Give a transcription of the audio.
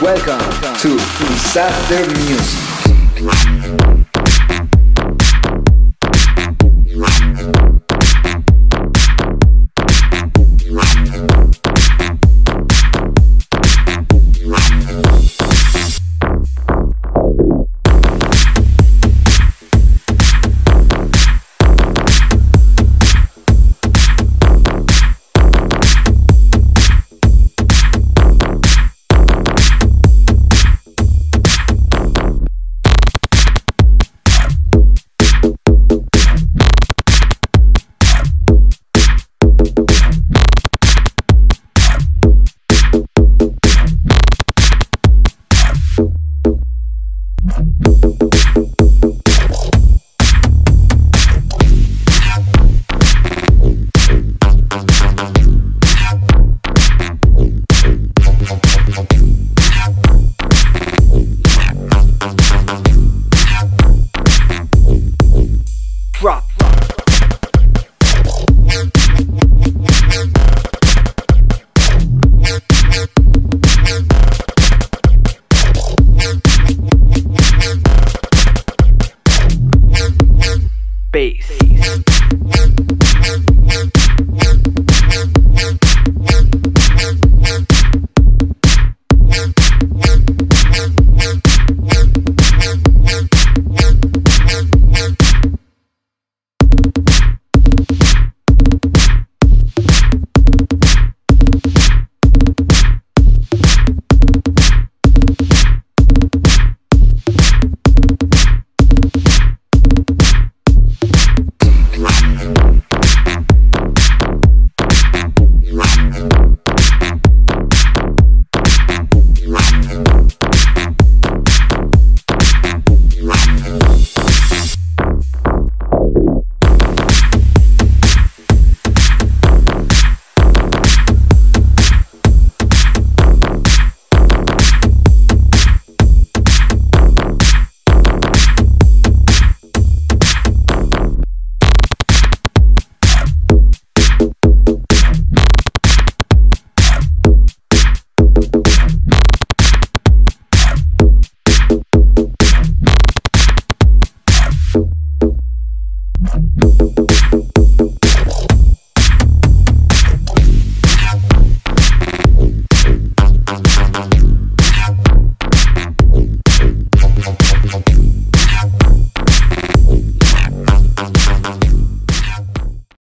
Welcome to Disaster Music. bass.